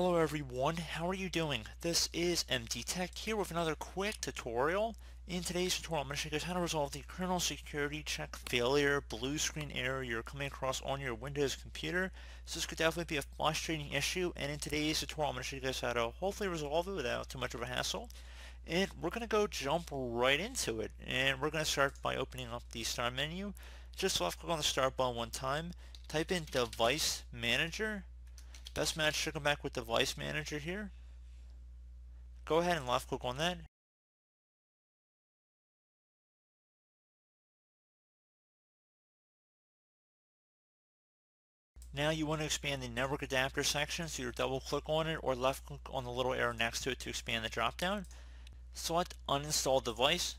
Hello everyone, how are you doing? This is MD Tech here with another quick tutorial. In today's tutorial, I'm going to show you guys how to resolve the kernel security check failure blue screen error you're coming across on your Windows computer. So this could definitely be a frustrating issue, and in today's tutorial, I'm going to show you guys how to hopefully resolve it without too much of a hassle. And we're going to go jump right into it, and we're going to start by opening up the start menu. Just left click on the start button one time, type in device manager, Best match should come back with device manager here. Go ahead and left click on that. Now you want to expand the network adapter section, so you double click on it or left click on the little arrow next to it to expand the drop down. Select uninstall device,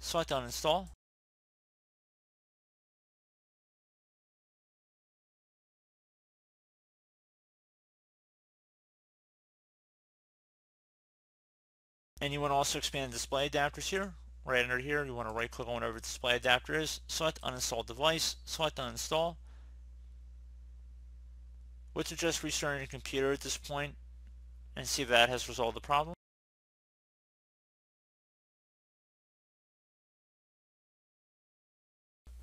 select uninstall, And you want to also expand display adapters here. Right under here, you want to right click on whatever display adapter is, select uninstall device, select uninstall. Which is just restarting your computer at this point and see if that has resolved the problem.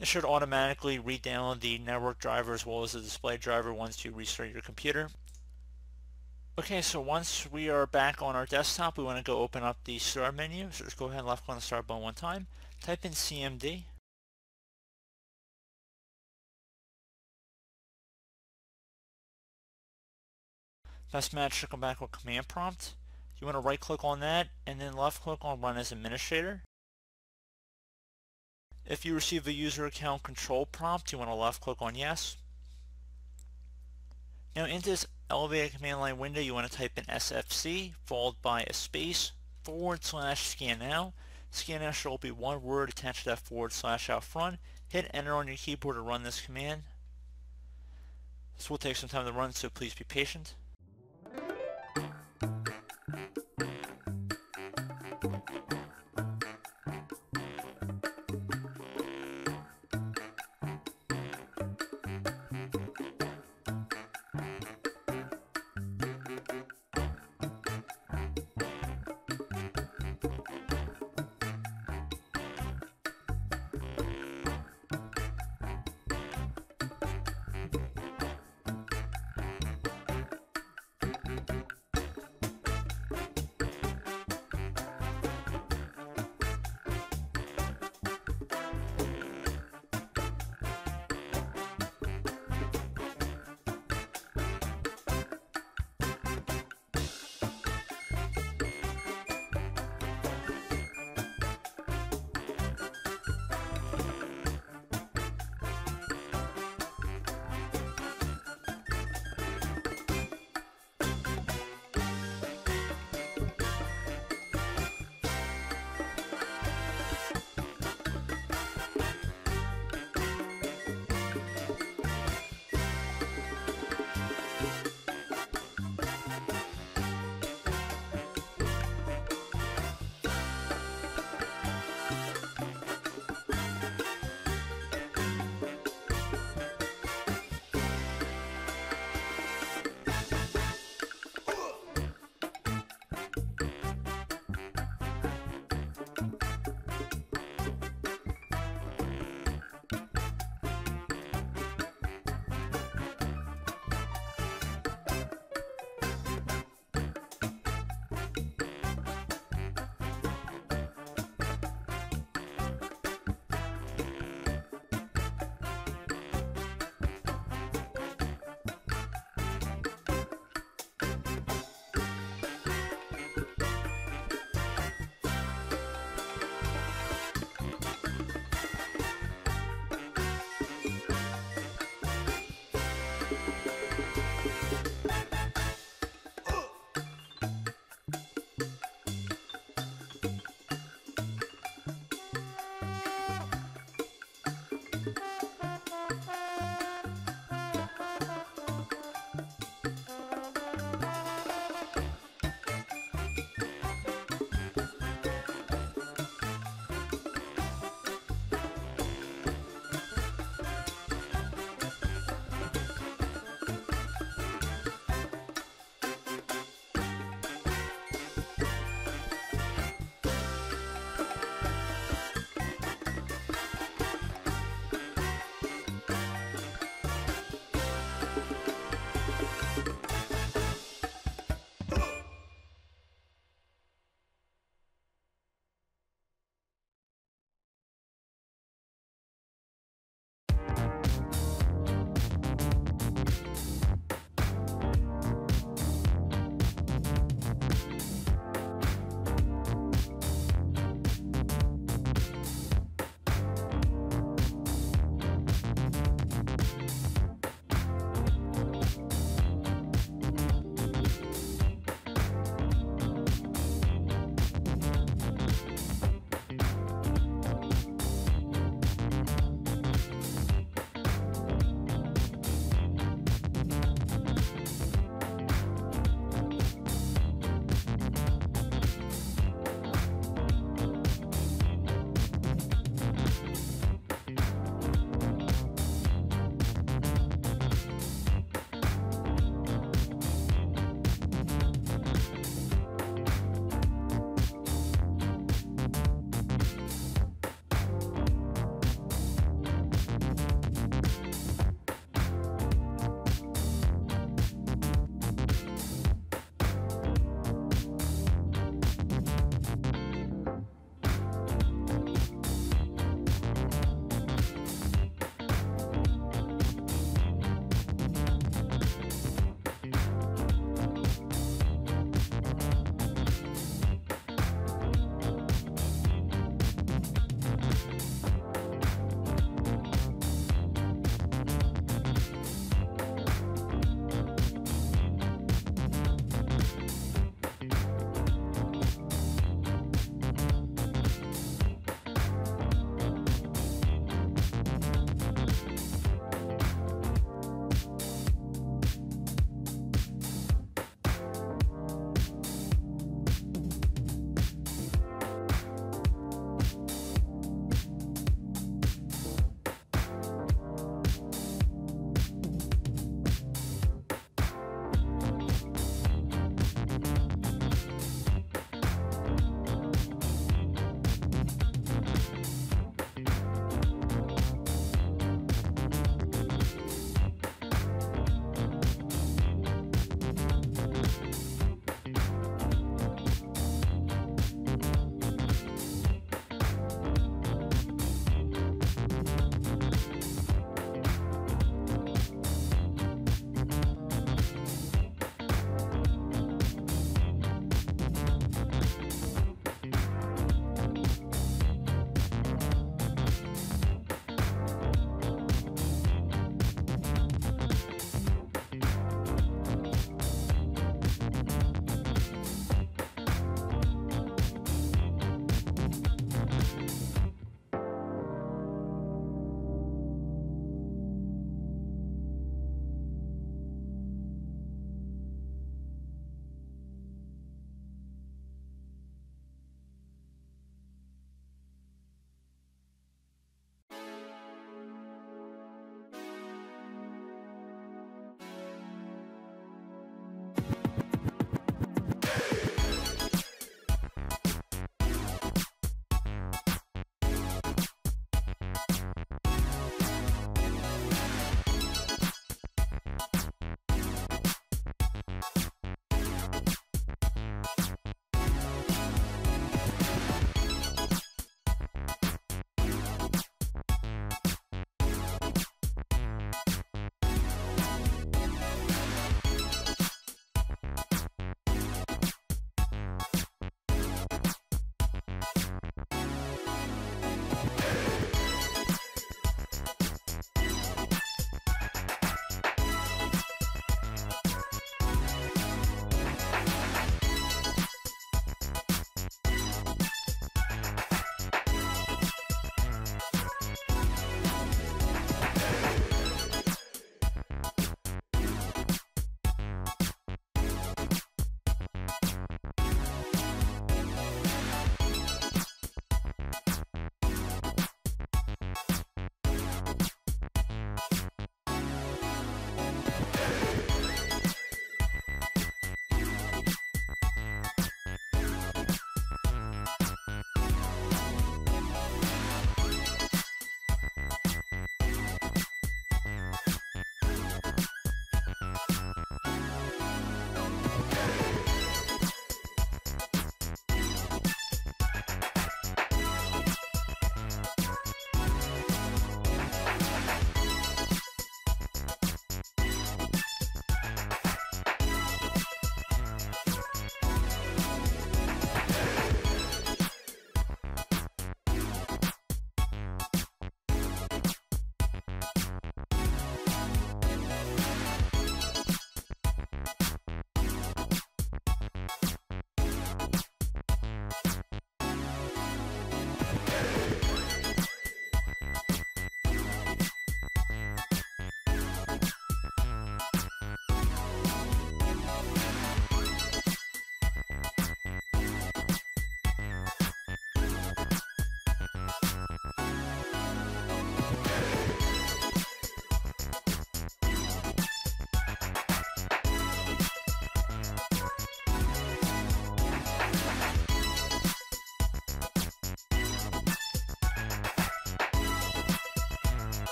It should automatically re-download the network driver as well as the display driver once you restart your computer. Okay, so once we are back on our desktop, we want to go open up the start menu. So just go ahead and left click on the start button one time. Type in CMD. Best match should come back with command prompt. You want to right click on that and then left click on run as administrator. If you receive a user account control prompt, you want to left click on yes. Now into this elevated command line window, you want to type in SFC followed by a space forward slash scan now. Scan now should be one word attached to that forward slash out front. Hit enter on your keyboard to run this command. This will take some time to run, so please be patient.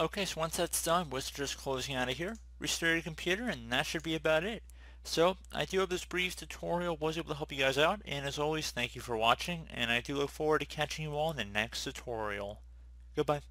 Okay, so once that's done, we're just closing out of here, restart your computer, and that should be about it. So, I do hope this brief tutorial was able to help you guys out, and as always, thank you for watching, and I do look forward to catching you all in the next tutorial. Goodbye.